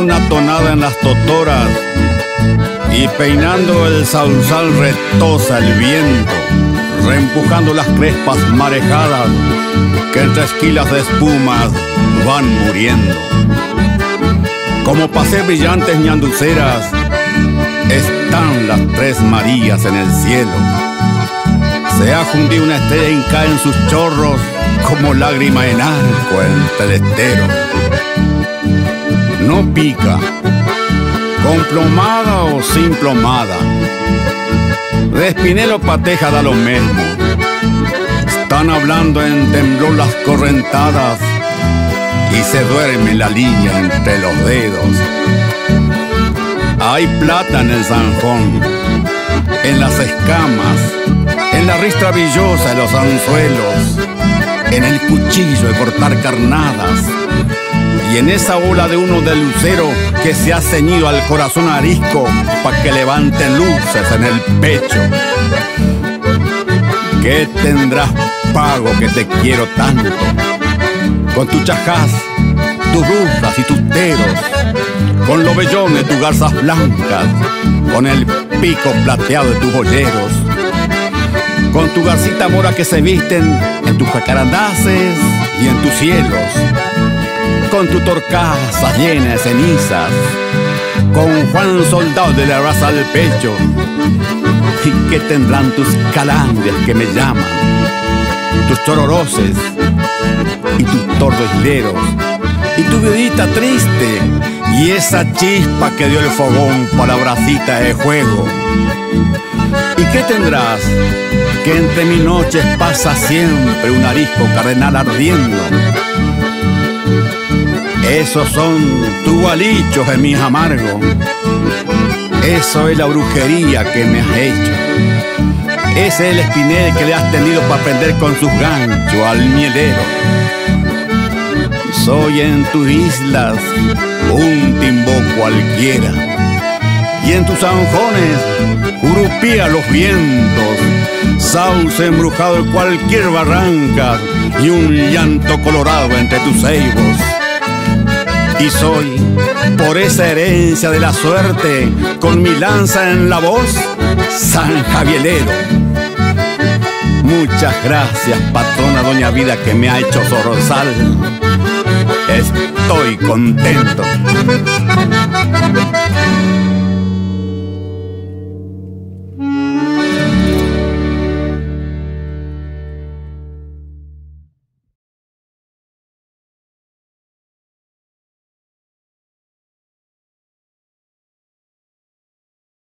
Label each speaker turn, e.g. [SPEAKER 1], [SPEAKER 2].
[SPEAKER 1] una tonada en las totoras y peinando el sausal retosa el viento, reempujando las crespas marejadas que entre esquilas de espumas van muriendo. Como pasé brillantes ñanduceras, están las tres Marías en el cielo. Se ha fundido una estrella inca en sus chorros como lágrima en arco el telestero. No pica, con plomada o sin plomada. De espinelo pateja da lo mismo. Están hablando en temblor las correntadas y se duerme la línea entre los dedos. Hay plata en el zanjón, en las escamas, en la ristra brillosa de los anzuelos, en el cuchillo de cortar carnadas y en esa ola de uno de lucero que se ha ceñido al corazón arisco para que levanten luces en el pecho. ¿Qué tendrás pago que te quiero tanto? Con tu chajás, tus rufas y tus dedos, con los vellones tus garzas blancas, con el pico plateado de tus joyeros, con tu garcita mora que se visten en tus jacarandaces y en tus cielos, con tu torcaza llena de cenizas, con Juan Soldado de la raza del pecho, y que tendrán tus calandrias que me llaman, tus chororoses y tus tordoisleros, y tu viudita triste, y esa chispa que dio el fogón para bracita de juego. ¿Y qué tendrás? Que entre mis noches pasa siempre un arisco cardenal ardiendo. Esos son tus gualichos en mis amargos. Eso es la brujería que me has hecho. Ese es el espinel que le has tenido para prender con sus ganchos al mielero. Soy en tus islas un timbo cualquiera. Y en tus zanjones urupía los vientos, sauce embrujado de cualquier barranca y un llanto colorado entre tus ceibos. Y soy, por esa herencia de la suerte, con mi lanza en la voz, San Javielero. Muchas gracias, patrona Doña Vida, que me ha hecho zorrozal. Estoy contento.